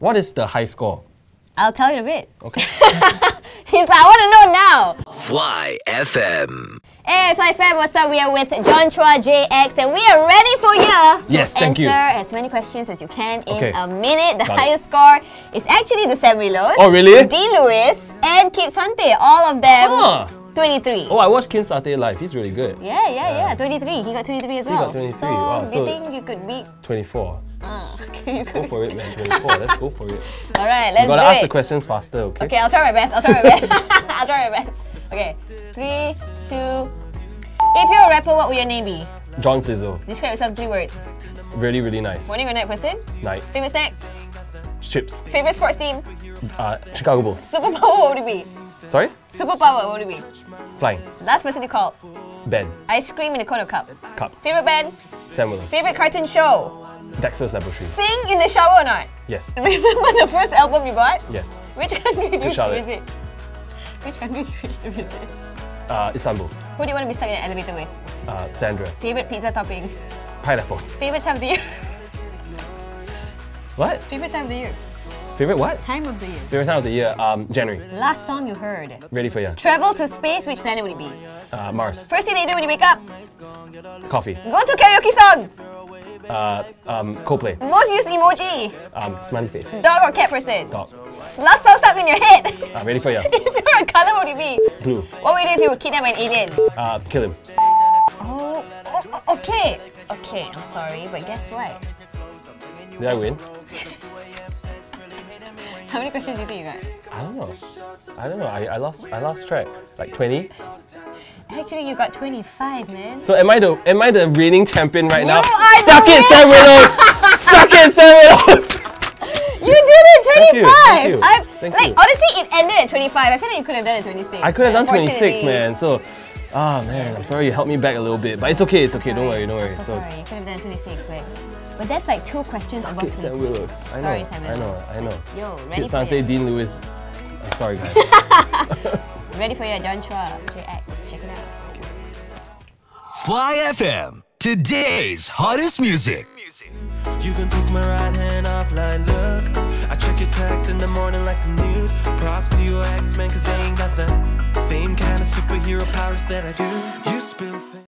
What is the high score? I'll tell you in a bit. Okay. He's like, I want to know now. Fly FM. Hey, Fly FM, what's up? We are with Jon Chua JX and we are ready for you Yes, thank answer you. as many questions as you can in Okay. a minute. The Got it. highest score is actually the Sam Willows, Oh, really? Dean Lewis, and Kit Sante. All of them Huh. 23. Oh, I watched Kin Satay live. He's really good. Yeah, yeah, yeah. 23. He got 23 as well. got 23, So, wow, do you so- think you could beat? 24. Okay, Go for it, man. 24. Let's go for it. All right, let's You gotta do ask it. the questions faster, okay? Okay, I'll try my best. I'll try my best. I'll try my best. Okay, three, two. If you're a rapper, what would your name be? John Flizzo. Describe yourself in three words. Really, really nice. Morning or night person? Night. Favorite snack? Chips. Favorite sports team? Uh, Chicago Bulls. Superpower, what would it be? Sorry? Superpower, what would it be? Flying. Last person you called? Ben. Ice cream in a cone or cup? Cup. Favorite band? Sam. Favorite cartoon show? Dexter's Laboratory. Sing in the shower or not? Yes. Remember the first album you bought? Yes. Which country did you wish to visit? Which country did you wish to visit? Uh, Istanbul. Who do you want to be stuck in an elevator with? Uh, Sandra. Favorite pizza topping? Pineapple. Favorite time of the year? What? Favorite time of the year? Favorite what? Time of the year. Favorite time of the year? Um, January. Last song you heard. Ready for you. Travel to space, which planet would it be? Uh, Mars. First thing that you do when you wake up? Coffee. Go to karaoke song. Uh, um, Coldplay. Most used emoji. Um, smiley face. Dog or cat person? Dog. Last song stuck in your head. Uh, ready for you. if you're a color, what would it be? Blue. What would you do if you kidnapped by an alien? Uh, kill him. Oh, oh, oh, okay. Okay, I'm sorry, but guess what? Did I win? How many questions do you think you got? I don't know. I don't know. I, I lost I lost track. Like 20. Actually, you got 25, man. So am I the am I the reigning champion right now? You the Suck it, Sam Willows! Suck it, Sam Willows! You did it, 25! Thank you, thank you, thank like, you. honestly, it ended at 25. I feel like you could have done it at 26. I could have done 26, man. So, ah man, I'm sorry you helped me back a little bit, but it's okay. It's okay. Don't worry. Don't worry. So, sorry, you could have done 26, but but that's like two questions above it, Sam 20. Willows. I know. Sorry, Sam I know. I know. Yo, ready Kid Sante. Dean Lewis. I'm sorry, guys. Ready for your Jon Chua JX. Check it out. Fly FM. Today's hottest music. You can take my right hand offline, look. I check your texts in the morning like the news. Props to your ex-men, cause they ain't got the same kind of superhero powers that I do. You spill things.